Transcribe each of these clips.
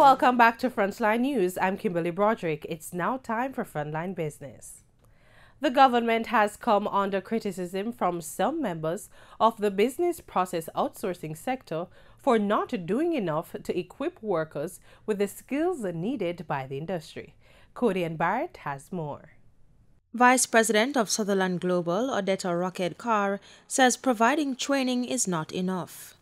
Welcome back to Frontline News. I'm Kimberly Broderick. It's now time for Frontline Business. The government has come under criticism from some members of the business process outsourcing sector for not doing enough to equip workers with the skills needed by the industry. Cody and Barrett has more. Vice President of Sutherland Global, Odetta Rockhead-Kerr, says providing training is not enough.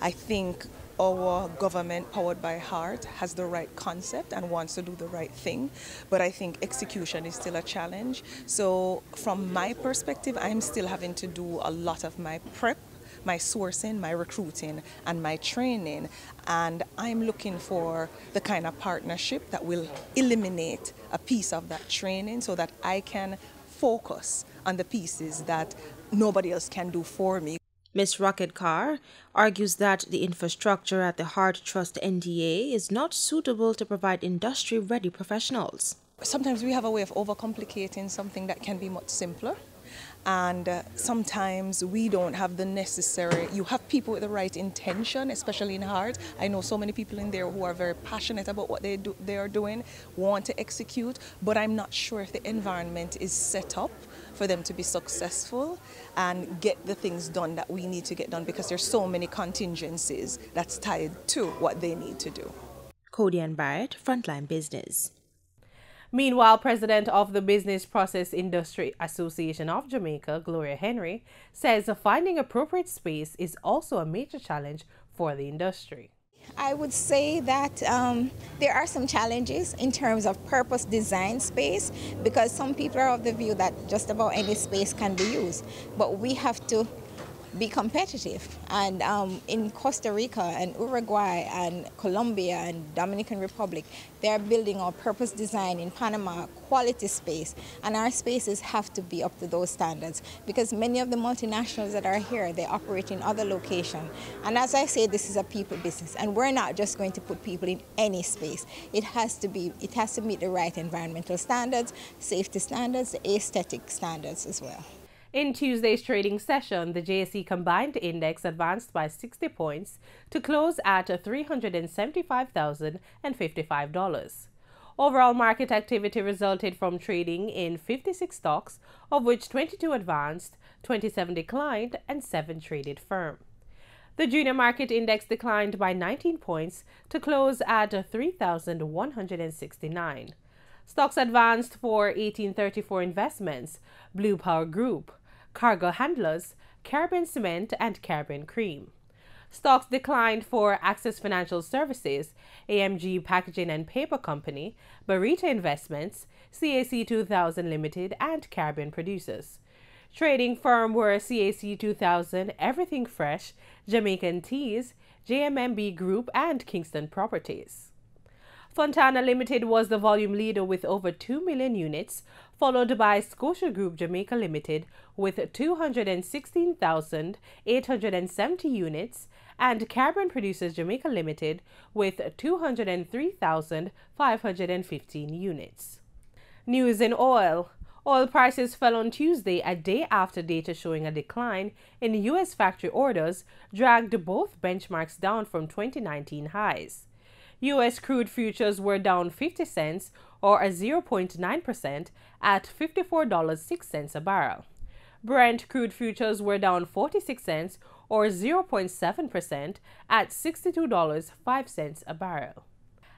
I think our government, powered by heart, has the right concept and wants to do the right thing, but I think execution is still a challenge. So, from my perspective, I'm still having to do a lot of my prep my sourcing, my recruiting, and my training. And I'm looking for the kind of partnership that will eliminate a piece of that training so that I can focus on the pieces that nobody else can do for me. Ms. Rockhead-Kerr argues that the infrastructure at the Heart Trust NTA is not suitable to provide industry ready professionals. Sometimes we have a way of overcomplicating something that can be much simpler. And uh, sometimes we don't have the necessary, you have people with the right intention, especially in heart. I know so many people in there who are very passionate about what they, do, they are doing, want to execute, but I'm not sure if the environment is set up for them to be successful and get the things done that we need to get done because there's so many contingencies that's tied to what they need to do. Cody and Barrett, Frontline Business. Meanwhile, President of the Business Process Industry Association of Jamaica, Gloria Henry, says finding appropriate space is also a major challenge for the industry. I would say that um, there are some challenges in terms of purpose design space because some people are of the view that just about any space can be used. But we have to be competitive. And um, in Costa Rica and Uruguay and Colombia and Dominican Republic, they're building our purpose design in Panama quality space. And our spaces have to be up to those standards because many of the multinationals that are here, they operate in other locations. And as I say, this is a people business. And we're not just going to put people in any space. It has to be, it has to meet the right environmental standards, safety standards, aesthetic standards as well. In Tuesday's trading session, the JSE combined index advanced by 60 points to close at $375,055. Overall market activity resulted from trading in 56 stocks, of which 22 advanced, 27 declined, and 7 traded firm. The junior market index declined by 19 points to close at 3,169. Stocks advanced for 1834 investments, Blue Power Group, cargo handlers, Caribbean Cement, and Caribbean Cream. Stocks declined for Access Financial Services, AMG Packaging and Paper Company, Barita Investments, CAC 2000 Limited, and Caribbean Producers. Trading firm were CAC 2000, Everything Fresh, Jamaican Teas, JMMB Group, and Kingston Properties. Fontana Limited was the volume leader with over 2 million units, followed by Scotia Group Jamaica Limited with 216,870 units and Caribbean Producers Jamaica Limited with 203,515 units. News in oil. Oil prices fell on Tuesday, a day after data showing a decline in U.S. factory orders dragged both benchmarks down from 2019 highs. U.S. crude futures were down 50 cents or a 0.9% at $54.06 a barrel. Brent crude futures were down 46 cents or 0.7% at $62.05 a barrel.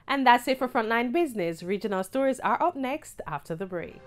And that's it for Frontline Business. Regional stories are up next after the break.